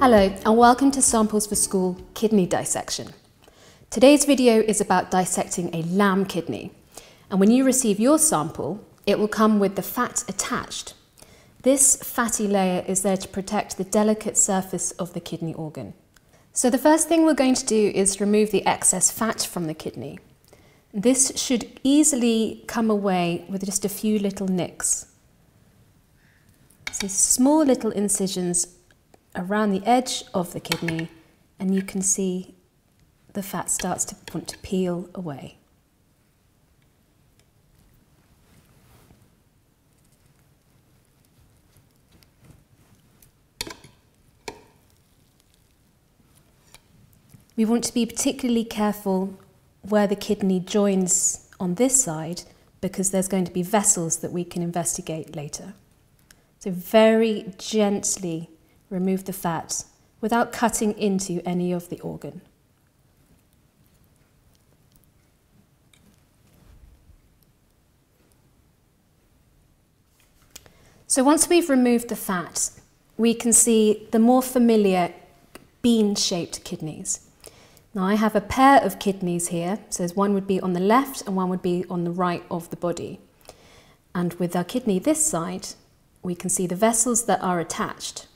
Hello and welcome to Samples for School Kidney Dissection. Today's video is about dissecting a lamb kidney and when you receive your sample it will come with the fat attached. This fatty layer is there to protect the delicate surface of the kidney organ. So the first thing we're going to do is remove the excess fat from the kidney. This should easily come away with just a few little nicks. So small little incisions around the edge of the kidney and you can see the fat starts to want to peel away. We want to be particularly careful where the kidney joins on this side because there's going to be vessels that we can investigate later. So very gently remove the fat without cutting into any of the organ. So once we've removed the fat, we can see the more familiar bean-shaped kidneys. Now I have a pair of kidneys here, so one would be on the left and one would be on the right of the body. And with our kidney this side, we can see the vessels that are attached.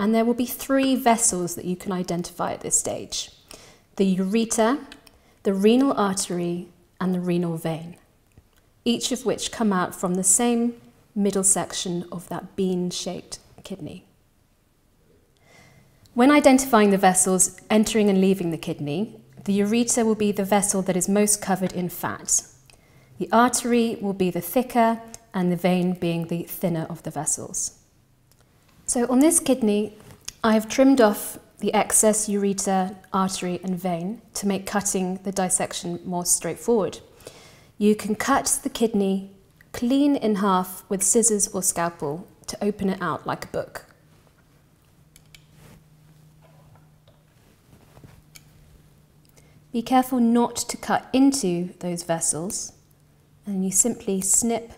And there will be three vessels that you can identify at this stage. The ureter, the renal artery, and the renal vein, each of which come out from the same middle section of that bean-shaped kidney. When identifying the vessels entering and leaving the kidney, the ureter will be the vessel that is most covered in fat. The artery will be the thicker and the vein being the thinner of the vessels. So on this kidney, I have trimmed off the excess ureter, artery and vein to make cutting the dissection more straightforward. You can cut the kidney clean in half with scissors or scalpel to open it out like a book. Be careful not to cut into those vessels and you simply snip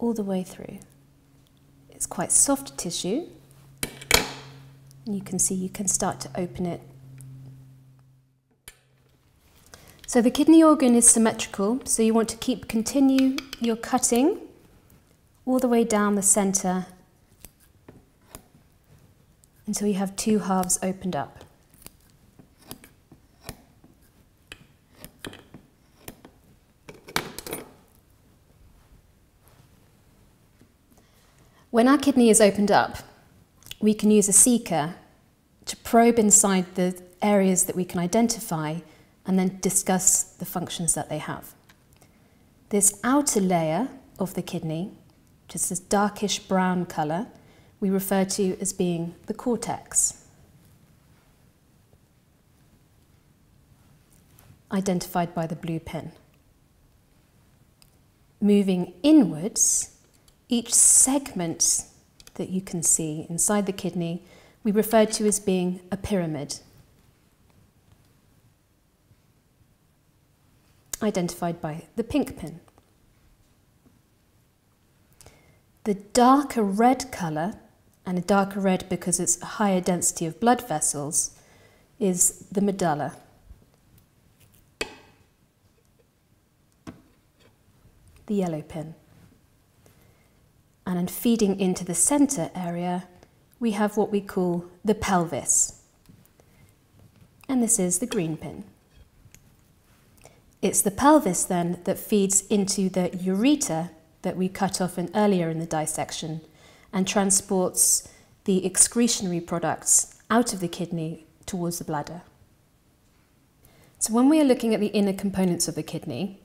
all the way through. It's quite soft tissue. You can see you can start to open it. So the kidney organ is symmetrical, so you want to keep continue your cutting all the way down the center until you have two halves opened up. When our kidney is opened up, we can use a seeker to probe inside the areas that we can identify and then discuss the functions that they have. This outer layer of the kidney, which just this darkish brown colour, we refer to as being the cortex. Identified by the blue pin. Moving inwards, each segment that you can see inside the kidney we refer to as being a pyramid. Identified by the pink pin. The darker red colour, and a darker red because it's a higher density of blood vessels, is the medulla. The yellow pin and then feeding into the center area, we have what we call the pelvis. And this is the green pin. It's the pelvis then that feeds into the ureter that we cut off in earlier in the dissection and transports the excretionary products out of the kidney towards the bladder. So when we are looking at the inner components of the kidney,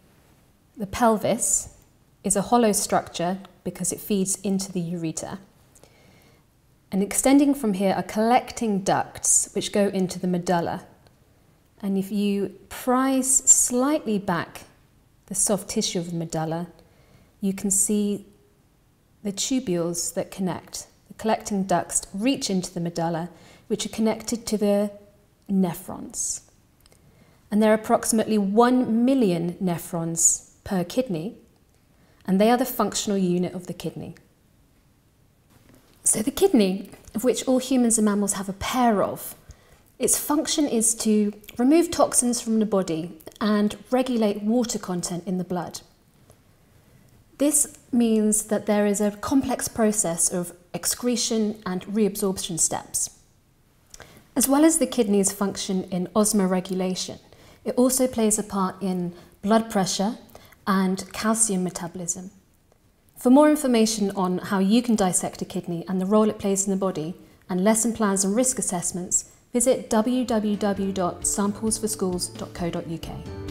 the pelvis is a hollow structure because it feeds into the ureter. And extending from here are collecting ducts which go into the medulla. And if you prise slightly back the soft tissue of the medulla, you can see the tubules that connect. The collecting ducts reach into the medulla, which are connected to the nephrons. And there are approximately 1 million nephrons per kidney, and they are the functional unit of the kidney. So, the kidney, of which all humans and mammals have a pair of, its function is to remove toxins from the body and regulate water content in the blood. This means that there is a complex process of excretion and reabsorption steps. As well as the kidney's function in osmoregulation, it also plays a part in blood pressure and calcium metabolism. For more information on how you can dissect a kidney and the role it plays in the body, and lesson plans and risk assessments, visit www.samplesforschools.co.uk.